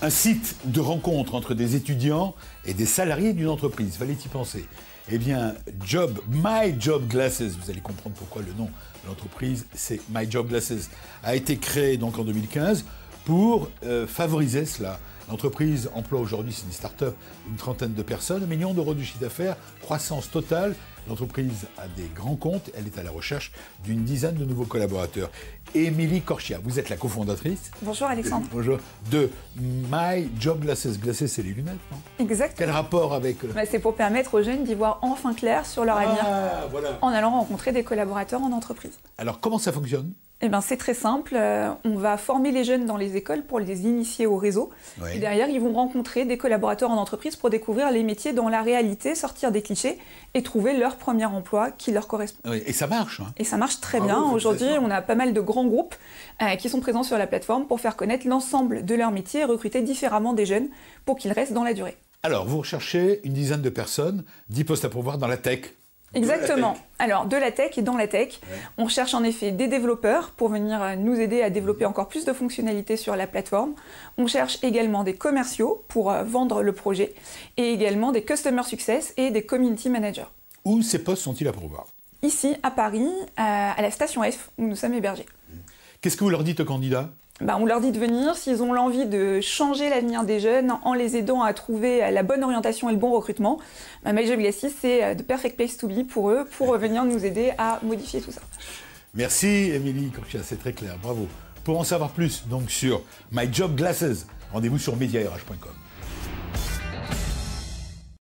Un site de rencontre entre des étudiants et des salariés d'une entreprise. Fallait y penser. Eh bien, Job, My Job Glasses, vous allez comprendre pourquoi le nom de l'entreprise, c'est My Job Glasses, a été créé donc en 2015 pour euh, favoriser cela. L'entreprise emploie aujourd'hui, c'est une start-up, une trentaine de personnes, un million d'euros de chiffre d'affaires, croissance totale. L'entreprise a des grands comptes, elle est à la recherche d'une dizaine de nouveaux collaborateurs. Émilie Corchia, vous êtes la cofondatrice. Bonjour Alexandre. bonjour. De My Job Glasses. Glasses, c'est les lunettes, non? Exactement. Quel rapport avec. Bah, c'est pour permettre aux jeunes d'y voir enfin clair sur leur avenir Ah, voilà. en allant rencontrer des collaborateurs en entreprise. Alors, comment ça fonctionne? Eh ben, c'est très simple. Euh, on va former les jeunes dans les écoles pour les initier au réseau. Oui. Et derrière, ils vont rencontrer des collaborateurs en entreprise pour découvrir les métiers dans la réalité, sortir des clichés et trouver leur premier emploi qui leur correspond. Oui, Et ça marche. hein. Et ça marche très bien. Aujourd'hui, on a pas mal de grands groupes euh, qui sont présents sur la plateforme pour faire connaître l'ensemble de leur métier et recruter différemment des jeunes pour qu'ils restent dans la durée. Alors, vous recherchez une dizaine de personnes, 10 postes à pourvoir dans la tech. Exactement. Alors, de la tech et dans la tech, on cherche en effet des développeurs pour venir euh, nous aider à développer encore plus de fonctionnalités sur la plateforme. On cherche également des commerciaux pour euh, vendre le projet et également des customer success et des community managers. Où ces postes sont-ils à pourvoir? Ici, à Paris, euh, à la station F, où nous sommes hébergés. Qu'est-ce que vous leur dites aux candidats? Bah, on leur dit de venir s'ils ont l'envie de changer l'avenir des jeunes en les aidant à trouver euh, la bonne orientation et le bon recrutement. Bah, My Job c'est euh, the perfect place to be pour eux, pour euh, venir nous aider à modifier tout ça. Merci, Émilie Corchia, c'est très clair, bravo. Pour en savoir plus donc sur My Job Glasses, rendez-vous sur mediarh.com.